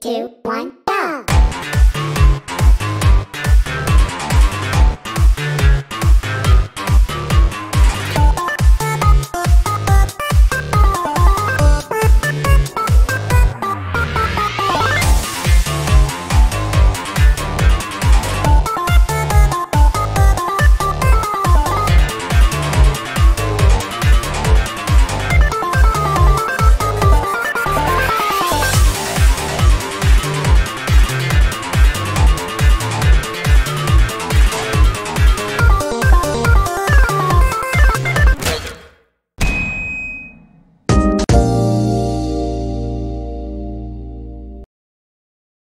two,